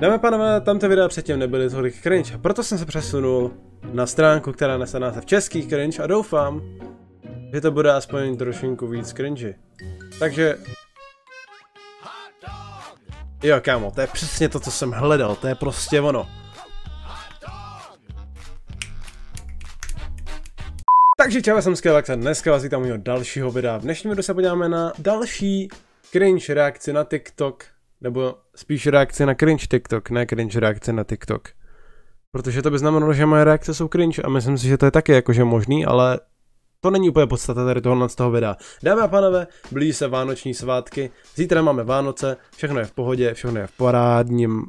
Dámy a pánové, tamto videa předtím nebyly tolik cringe, proto jsem se přesunul na stránku, která nese název Český cringe a doufám, že to bude aspoň trošinku víc cringe. Takže... Jo, kámo, to je přesně to, co jsem hledal, to je prostě ono. Takže čau, já jsem Skelex a dneska vás vítám u dalšího videa. V dnešním videu se podíváme na další cringe reakci na TikTok, nebo spíš reakce na cringe TikTok, ne cringe reakce na TikTok. Protože to by znamenalo, že moje reakce jsou cringe a myslím si, že to je taky jakože možný, ale to není úplně podstata tady tohohle z toho videa. Dámy a pánové, blíží se vánoční svátky, zítra máme Vánoce, všechno je v pohodě, všechno je v parádním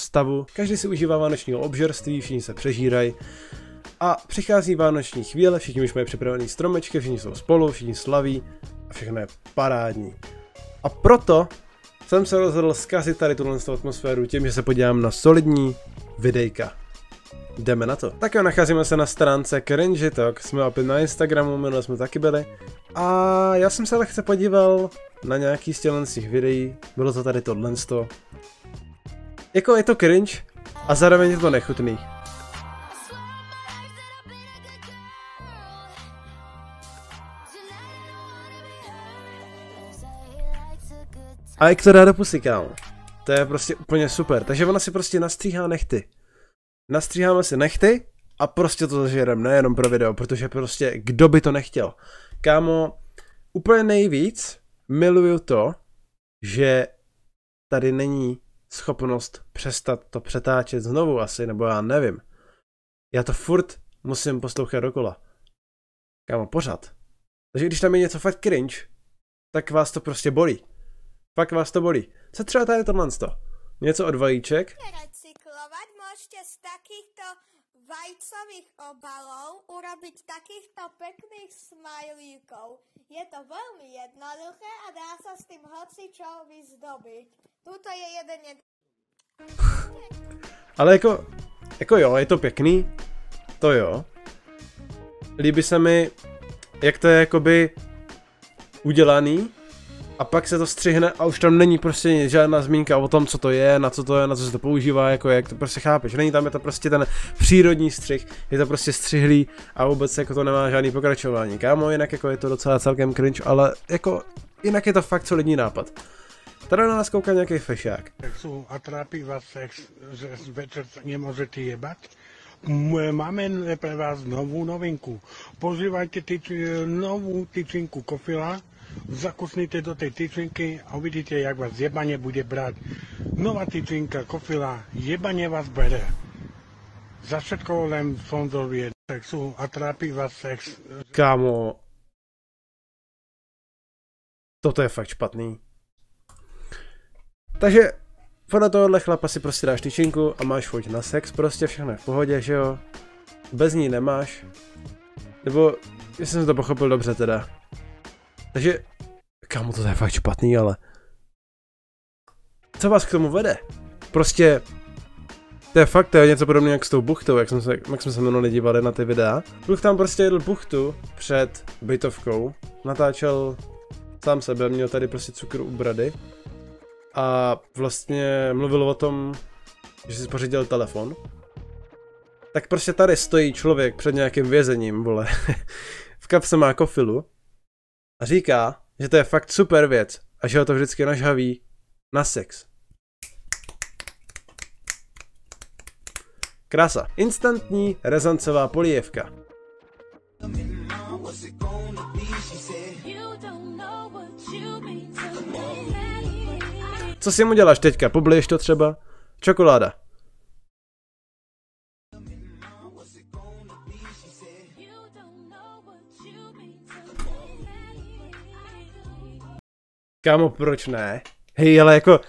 stavu, každý si užívá vánočního obžerství, všichni se přežírají. A přichází vánoční chvíle, všichni už mají připravený stromečky, všichni jsou spolu, všichni slaví a všechno je parádní. A proto jsem se rozhodl zkazit tady tuhle atmosféru tím, že se podívám na solidní videjka. Jdeme na to. Tak jo, nacházíme se na stránce Cringe Talk, jsme opět na Instagramu, minule jsme taky byli. A já jsem se lehce podíval na nějaký z těch videí, bylo to tady tohle. Jako je to cringe a zároveň je to nechutný. A jak to dá do pusy, kámo. To je prostě úplně super. Takže ona si prostě nastříhá nechty. Nastříháme si nechty a prostě to zažerem, nejenom pro video, protože prostě kdo by to nechtěl. Kámo, úplně nejvíc miluju to, že tady není schopnost přestat to přetáčet znovu asi, nebo já nevím. Já to furt musím poslouchat dokola. Kámo, pořád. Takže když tam je něco fakt cringe, tak vás to prostě bolí. Pak vás to bolí. Co třeba tady tohle? Něco od vajíček? Recyklovat môžete z takýchto vajcových obalov urobiť takýchto pekných smajlíkov. Je to veľmi jednoduché a dá sa s tým hocičo vyzdobiť. Tuto je jeden jed... Ale jako, jako jo, je to pěkný, to jo. Líbí se mi, jak to je jakoby udělaný, a pak se to střihne a už tam není prostě žádná zmínka o tom, co to je, na co to je, na co se to používá, jako jak to prostě chápeš. Není tam je to prostě ten přírodní střih, je to prostě střihlý a vůbec jako to nemá žádný pokračování. Kámo, jinak jako je to docela celkem cringe, ale jako jinak je to fakt solidní nápad. Tady na nás kouká nějaký fešák. Sexu a trápí vás sex, že večer nemůžete jebat? Máme pre vás novou novinku. Používajte tyč, novou tyčinku Kofila, zakusnite do tej tyčinky a uvidíte, jak vás jebanie bude brať. Nová tyčinka kofila jebanie vás bere. Za všetko len sponzoruje sexu a trápí vás sex. Kámo, toto je fakt špatný. Takže podle tohohle chlapa si prostě dáš tyčinku a máš chuť na sex, prostě všechno je v pohodě, že jo? Bez ní nemáš. Nebo, jestli jsem to pochopil dobře teda. Takže, kámo, to je fakt špatný, ale... Co vás k tomu vede? Prostě, to je fakt, to je něco podobného jak s tou buchtou, jak jsme se, jak jsme se minule dívali na ty videa. Kluch tam prostě jedl buchtu před bytovkou, natáčel sám sebe, měl tady prostě cukr u brady a vlastně mluvil o tom, že si pořídil telefon. Tak prostě tady stojí člověk před nějakým vězením, vole. v kapse má kofilu a říká, že to je fakt super věc a že ho to vždycky nažhaví na sex. Krása. Instantní rezancová polievka. Co si mu děláš teďka? Pobliješ to třeba? Čokoláda. Kámo, proč ne? Hej, ale jako,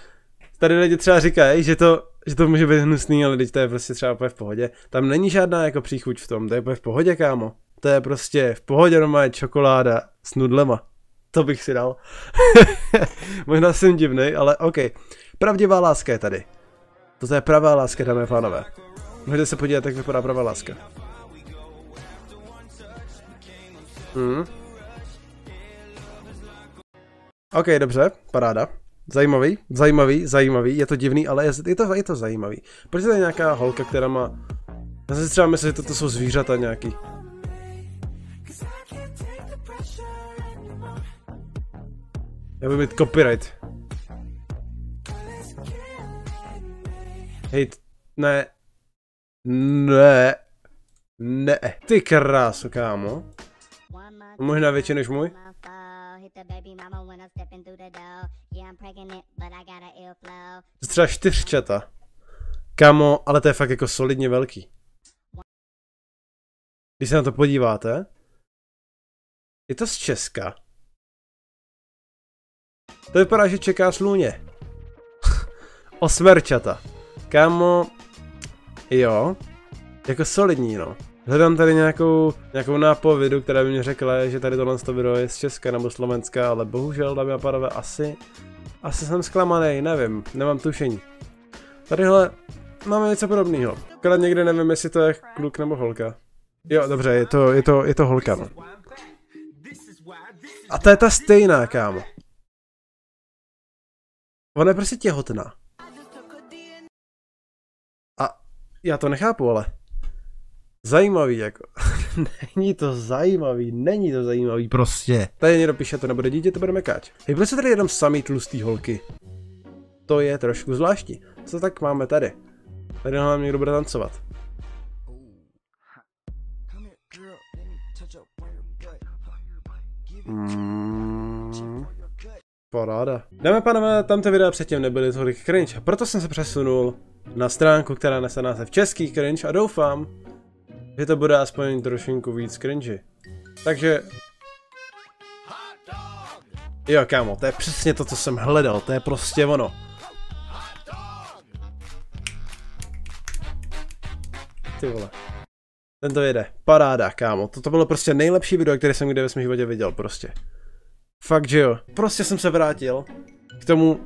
tady lidi třeba říkají, že to, že to může být hnusný, ale teď to je prostě třeba úplně v pohodě. Tam není žádná jako příchuť v tom, to je úplně v pohodě, kámo. To je prostě v pohodě normálně čokoláda s nudlema. To bych si dal. Možná jsem divný, ale OK. Pravdivá láska je tady. To je pravá láska, dámy a pánové. Můžete se podívat, jak vypadá pravá láska. Hmm. OK, dobře, paráda. zajímavý, zajímavý, zajímavý, je to divný, ale je, je, to, je to zajímavý. Proč je to nějaká holka, která má... Já si třeba myslím, že toto jsou zvířata nějaký. Já budu mít copyright. Hej, ne. Ne. Ne. Ty krásu, kámo. Možná větší než můj. To třeba čtyřčata. Kámo, ale to je fakt jako solidně velký. Když se na to podíváte, je to z Česka. To vypadá, že čeká sluně. Osmerčata. Kámo, jo, jako solidní, no. Hledám tady nějakou, nějakou nápovědu, která by mi řekla, že tady tohle video je z Česka nebo Slovenska, ale bohužel, dámy a pánové, asi, asi jsem zklamaný, nevím, nemám tušení. Tadyhle máme něco podobného. Akorát někde nevím, jestli to je kluk nebo holka. Jo, dobře, je to, je to, je to holka, no. A to je ta stejná, kámo. Ona je prostě těhotná. A já to nechápu, ale zajímavý, jako. není to zajímavý, není to zajímavý, prostě. Tady někdo píše, to nebude dítě, to bude mekáč. Hej, proč se tady jenom samý tlustý holky? To je trošku zvláštní. Co tak máme tady? Tady nám někdo bude tancovat. Mm. Paráda. Dáme pánové, tamto videa předtím nebyly tolik cringe, proto jsem se přesunul na stránku, která nese název Český cringe a doufám, že to bude aspoň trošinku víc cringe. Takže... Jo, kámo, to je přesně to, co jsem hledal, to je prostě ono. Ty vole. Ten to jede. Paráda, kámo. Toto bylo prostě nejlepší video, které jsem kdy ve svém životě viděl, prostě. Fakt, že jo. Prostě jsem se vrátil k tomu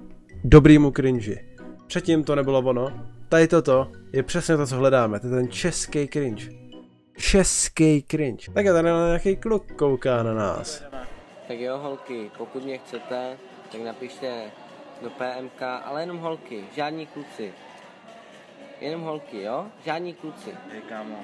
dobrýmu cringe. Předtím to nebylo ono. Tady toto je přesně to, co hledáme. To je ten český cringe. Český cringe. Tak je tady nějaký kluk kouká na nás. Tak jo, holky, pokud mě chcete, tak napište do PMK, ale jenom holky, žádní kluci. Jenom holky, jo? Žádní kluci. Hej, kámo.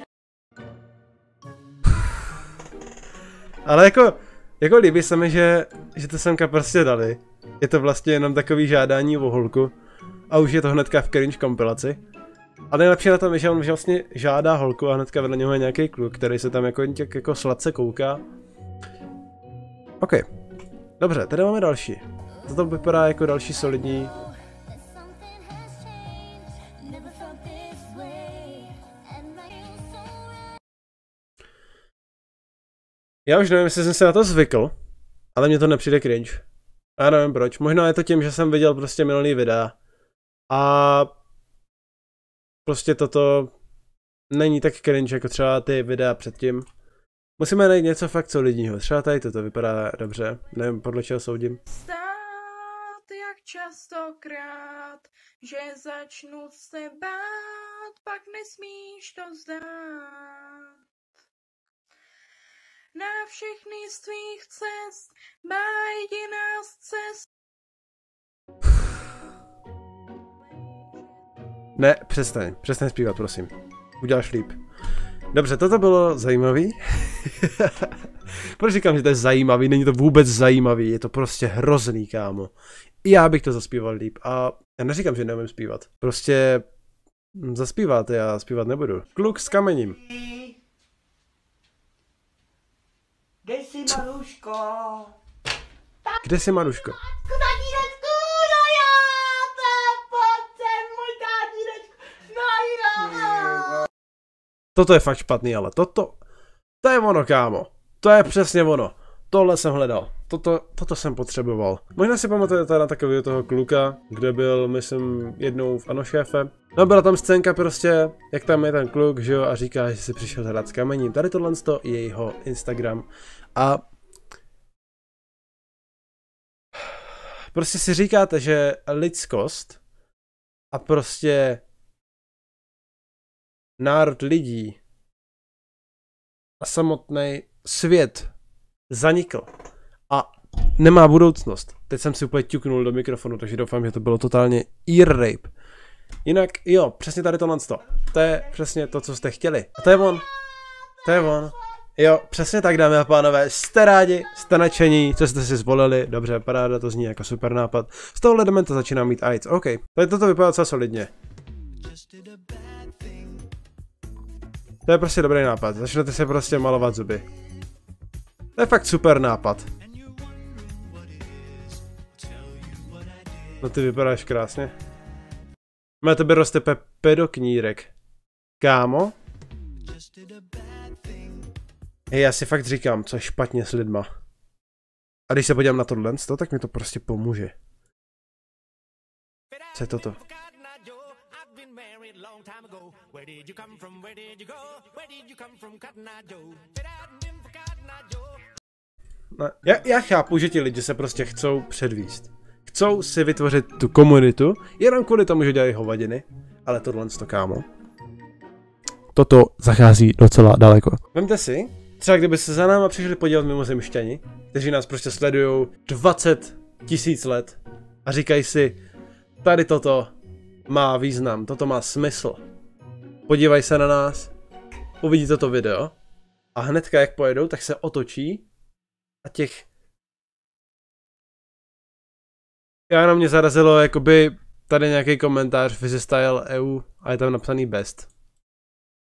Ale jako, jako líbí se mi, že, že to semka prostě dali. Je to vlastně jenom takový žádání o holku. A už je to hnedka v cringe kompilaci. A nejlepší na tom je, že on vlastně žádá holku a hnedka vedle něho je nějaký kluk, který se tam jako, těk, jako sladce kouká. OK. Dobře, tady máme další. Toto vypadá jako další solidní Já už nevím, jestli jsem se na to zvykl, ale mně to nepřijde cringe. Já nevím proč. Možná je to tím, že jsem viděl prostě minulý videa. A prostě toto není tak cringe jako třeba ty videa předtím. Musíme najít něco fakt solidního. Třeba tady toto vypadá dobře. Nevím, podle čeho soudím. Stát jak častokrát, že začnu se bát, pak nesmíš to zdát. Na všechny z tvých cest má jediná cest. Ne, přestaň, přestaň zpívat, prosím. Uděláš líp. Dobře, toto bylo zajímavý. Proč říkám, že to je zajímavý? Není to vůbec zajímavý, je to prostě hrozný, kámo. I já bych to zaspíval líp. A já neříkám, že neumím zpívat. Prostě zaspíváte, já zpívat nebudu. Kluk s kamením. Kde jsi, Maruško? Kde jsi, Maruško? Tatínečku, no já, to pojď sem, můj tatínečku, no já. Toto je fakt špatný, ale toto, to je ono, kámo. To je přesně ono. Tohle jsem hledal. Toto, toto jsem potřeboval. Možná si pamatujete na takového toho kluka, kde byl, myslím, jednou v Ano šéfe. No byla tam scénka prostě, jak tam je ten kluk, že jo, a říká, že si přišel hrát s kamením. Tady tohle je jeho Instagram. A prostě si říkáte, že lidskost a prostě národ lidí a samotný svět zanikl. A nemá budoucnost. Teď jsem si úplně ťuknul do mikrofonu, takže doufám, že to bylo totálně ear rape. Jinak, jo, přesně tady tohle to. To je přesně to, co jste chtěli. A to je on. To je on. Jo, přesně tak, dámy a pánové. Jste rádi, jste nadšení, co jste si zvolili. Dobře, paráda, to zní jako super nápad. Z tohohle dementa začíná mít AIDS. OK, tady toto vypadá docela solidně. To je prostě dobrý nápad. Začnete si prostě malovat zuby. To je fakt super nápad. No ty vypadáš krásně. Má tebe roste pe pedoknírek. Kámo? Hej, já si fakt říkám, co je špatně s lidma. A když se podívám na tohle, tak mi to prostě pomůže. Co je toto? No, já, já chápu, že ti lidi se prostě chcou předvíst. Chcou si vytvořit tu komunitu, jenom kvůli tomu, že dělají hovadiny, ale tohle to kámo. Toto zachází docela daleko. Vemte si, třeba kdyby se za náma přišli podívat mimozemšťani, kteří nás prostě sledují 20 tisíc let a říkají si, tady toto má význam, toto má smysl. Podívaj se na nás, uvidí toto video a hnedka jak pojedou, tak se otočí a těch... Já na mě zarazilo jakoby tady nějaký komentář Physistyle EU a je tam napsaný best.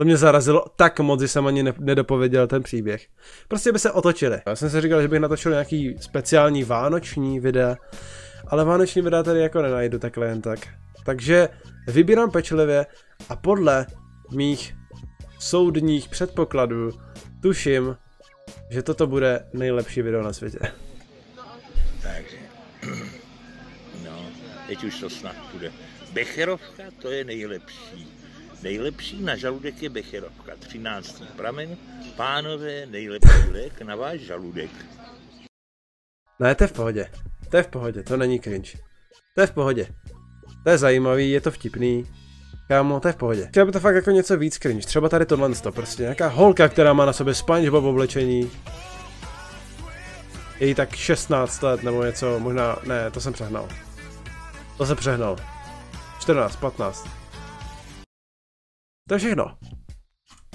To mě zarazilo tak moc, že jsem ani ne- nedopověděl ten příběh. Prostě by se otočili. Já jsem si říkal, že bych natočil nějaký speciální vánoční videa, ale vánoční videa tady jako nenajdu takhle jen tak. Takže vybírám pečlivě a podle mých soudních předpokladů tuším, že toto bude nejlepší video na světě. Takže, no, teď už to snad bude. Becherovka, to je nejlepší. Nejlepší na žaludek je Becherovka. 13. pramen. Pánové, nejlepší lék na váš žaludek. Ne, to je v pohodě. To je v pohodě, to není cringe. To je v pohodě. To je zajímavý, je to vtipný. Kámo, to je v pohodě. Chtěl by to fakt jako něco víc cringe. Třeba tady tohle to, prostě nějaká holka, která má na sobě SpongeBob oblečení. Je jí tak 16 let nebo něco, možná, ne, to jsem přehnal. To jsem přehnal. 14, 15. To je všechno.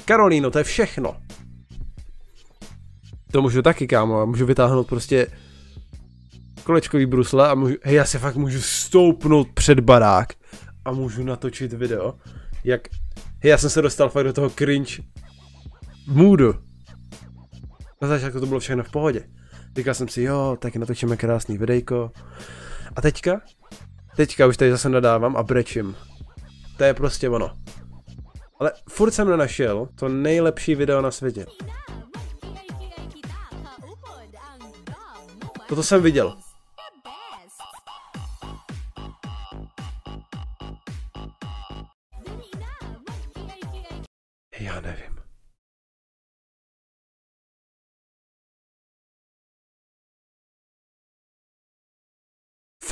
Karolíno, to je všechno. To můžu taky, kámo, můžu vytáhnout prostě kolečkový brusle a můžu, hej, já si fakt můžu stoupnout před barák a můžu natočit video, jak, hej, já jsem se dostal fakt do toho cringe moodu. Na začátku to bylo všechno v pohodě. Říkal jsem si, jo, tak natočíme krásný videjko. A teďka? Teďka už tady zase nadávám a brečím. To je prostě ono. Ale furt jsem nenašel to nejlepší video na světě. Toto jsem viděl.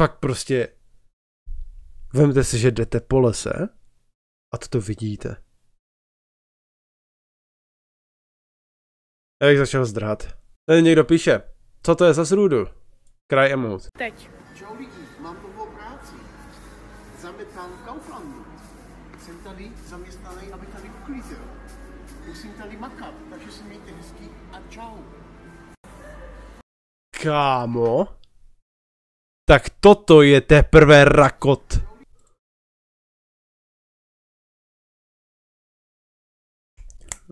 Fakt prostě Vemte si, že jdete po lese a toto vidíte. Já bych začal zdrhat. Tady někdo píše, co to je za zrůdu? Kraj emote. Teď. Čau lidi, mám novou práci. Zametám v Kauflandu. Jsem tady zaměstnaný, aby tady uklízel. Musím tady makat, takže se mějte hezky a čau. Kámo? Tak toto je teprve rakot.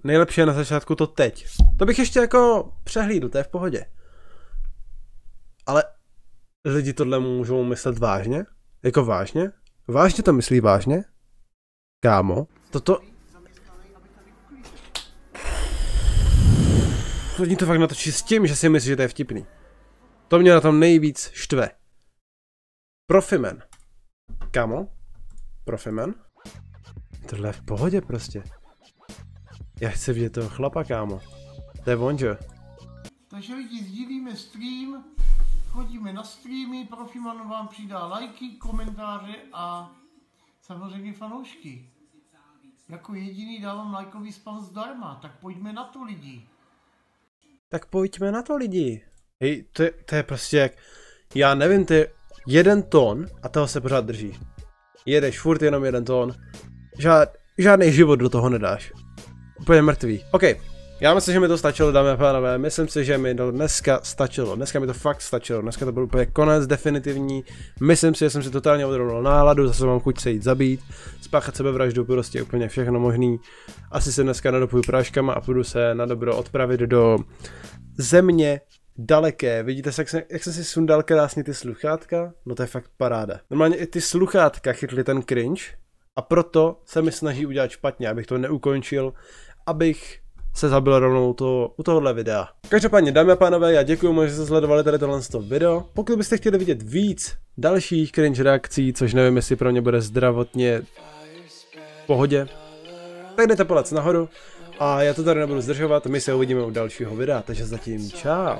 Nejlepší je na začátku to teď. To bych ještě jako přehlídl, to je v pohodě. Ale lidi tohle můžou myslet vážně? Jako vážně? Vážně to myslí vážně? Kámo? Toto... Oni to fakt natočí s tím, že si myslí, že to je vtipný. To mě na tom nejvíc štve. Profimen. Kámo? Profimen? Tohle je v pohodě prostě. Já chci vidět toho chlapa, kámo. To je on, že? Takže lidi, sdílíme stream, chodíme na streamy, Profiman vám přidá lajky, komentáře a samozřejmě fanoušky. Jako jediný dávám lajkový spam zdarma, tak pojďme na to lidi. Tak pojďme na to lidi. Hej, to je, to je prostě jak, já nevím, to je jeden tón a toho se pořád drží. Jedeš furt jenom jeden tón. Žád, žádný život do toho nedáš. Úplně mrtvý. OK, já myslím, že mi to stačilo, dámy a pánové. Myslím si, že mi to dneska stačilo. Dneska mi to fakt stačilo. Dneska to byl úplně konec definitivní. Myslím si, že jsem si totálně odrovnal náladu, zase mám chuť se jít zabít, spáchat sebevraždu, prostě úplně všechno možný. Asi se dneska nadopuju práškama a půjdu se na dobro odpravit do země daleké. Vidíte, jak, jsem, jak jsem si sundal krásně ty sluchátka? No to je fakt paráda. Normálně i ty sluchátka chytly ten cringe a proto se mi snaží udělat špatně, abych to neukončil, abych se zabil rovnou to, u tohohle videa. Každopádně, dámy a pánové, já děkuji že jste sledovali tady tohle video. Pokud byste chtěli vidět víc dalších cringe reakcí, což nevím, jestli pro mě bude zdravotně v pohodě, tak dejte palec nahoru a já to tady nebudu zdržovat, my se uvidíme u dalšího videa, takže zatím čau.